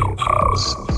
House.